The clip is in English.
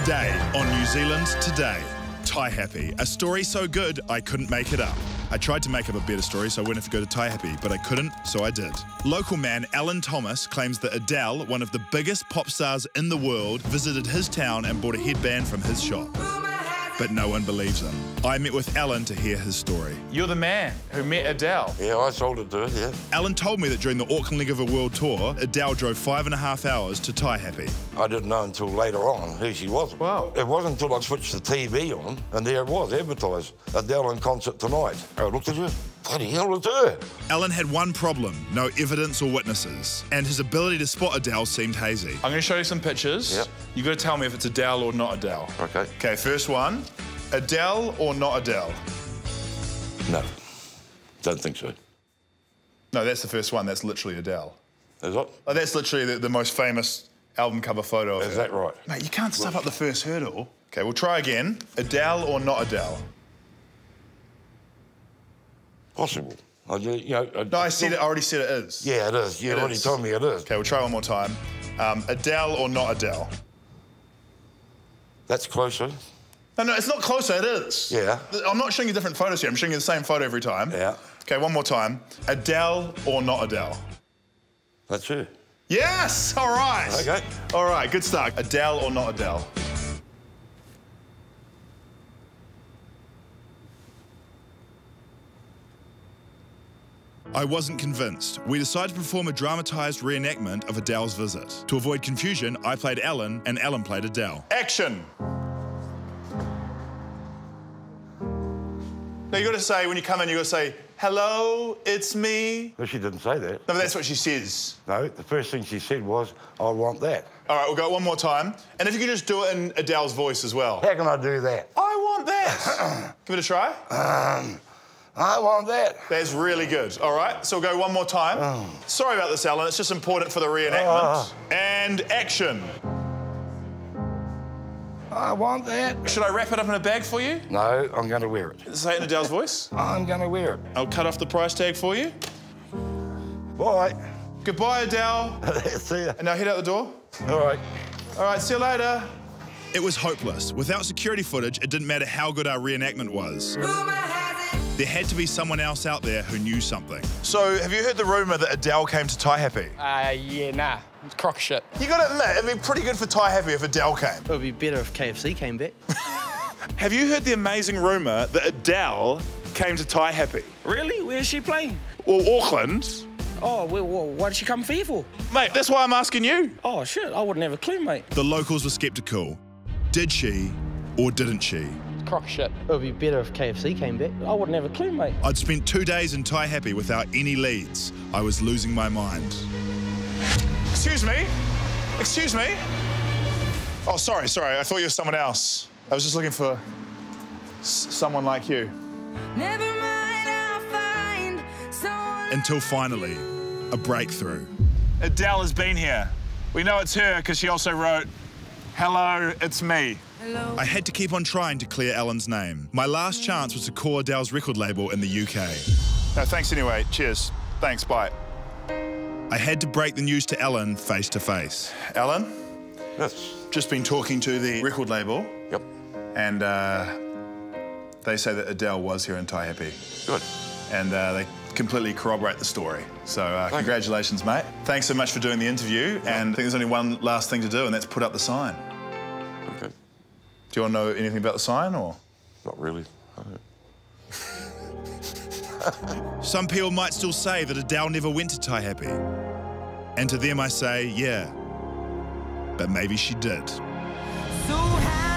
Today on New Zealand Today. Taihape, a story so good I couldn't make it up. I tried to make up a better story, so I went to go to Taihape, but I couldn't, so I did. Local man Alan Thomas claims that Adele, one of the biggest pop stars in the world, visited his town and bought a headband from his shop. But no one believes him. I met with Alan to hear his story. You're the man who met Adele. Yeah, I sold it to her, yeah. Alan told me that during the Auckland League of a World Tour, Adele drove five and a half hours to Taihape. I didn't know until later on who she was. Wow. It wasn't until I switched the TV on, and there it was, advertised. Adele in concert tonight. Oh, I looked at her, bloody hell, it's her. Alan had one problem no evidence or witnesses, and his ability to spot Adele seemed hazy. I'm going to show you some pictures. Yep. You've got to tell me if it's Adele or not Adele. Okay. Okay, first one. Adele or not Adele? No, don't think so. No, that's the first one. That's literally Adele. Is it? Oh, that's literally the, the most famous album cover photo of Is her. that right? Mate, you can't stuff up the first hurdle. Okay, we'll try again. Adele or not Adele? Possible. I, you know, I, No, I said it. I already said it is. Yeah, it is. You It already is. told me it is. Okay, we'll try one more time. Um, Adele or not Adele? That's closer. No, no, it's not closer. It is. Yeah. I'm not showing you different photos here. I'm showing you the same photo every time. Yeah. Okay, one more time. Adele or not Adele? That's her. Yes. All right. Okay. All right. Good start. Adele or not Adele? I wasn't convinced. We decided to perform a dramatised reenactment of Adele's visit. To avoid confusion, I played Alan and Alan played Adele. Action. Now you got to say when you come in, you got to say, "Hello, it's me." No, she didn't say that. No, but that's what she says. No, the first thing she said was, I want that. All right, we'll go one more time, and if you could just do it in Adele's voice as well. How can I do that? I want that. Give it a try. Um, I want that. That's really good. All right, so we'll go one more time. Oh. Sorry about this, Alan. It's just important for the reenactment. Ah. And action. I want that. Should I wrap it up in a bag for you? No, I'm going to wear it. Say it in Adele's voice. I'm going to wear it. I'll cut off the price tag for you. Bye. Goodbye, Adele. See ya. And now head out the door. All right. All right, see you later. It was hopeless. Without security footage, it didn't matter how good our reenactment was. There had to be someone else out there who knew something. So, have you heard the rumour that Adele came to Taihape? Uh, yeah, nah. It's crock shit. You got to admit, it'd be pretty good for Taihape if Adele came. It would be better if KFC came back. Have you heard the amazing rumour that Adele came to Taihape? Really? Where's she playing? Well, Auckland. Oh, well, well, why did she come for here for? Mate, that's why I'm asking you. Oh, shit, I wouldn't have a clue, mate. The locals were skeptical. Did she or didn't she? Crock shit. It would be better if KFC came back. I wouldn't have a clue, mate. I'd spent two days in Taihape without any leads. I was losing my mind. Excuse me? Excuse me? Oh, sorry, sorry. I thought you were someone else. I was just looking for someone like you. Never mind, I'll find someone. Until finally, a breakthrough. Adele has been here. We know it's her because she also wrote, Hello, it's me. Hello. I had to keep on trying to clear Alan's name. My last chance was to call Adele's record label in the UK. No, thanks anyway. Cheers. Thanks, bye. I had to break the news to Alan face to face. Alan, Yes. just been talking to the record label, Yep. and uh, they say that Adele was here in Taihape, Good. and uh, they completely corroborate the story. So, uh, congratulations, mate. Thanks so much for doing the interview, and I think there's only one last thing to do, and that's put up the sign. Okay. Do you want to know anything about the sign, or? Not really. Some people might still say that Adele never went to Taihape. And to them I say, yeah. But maybe she did. So happy.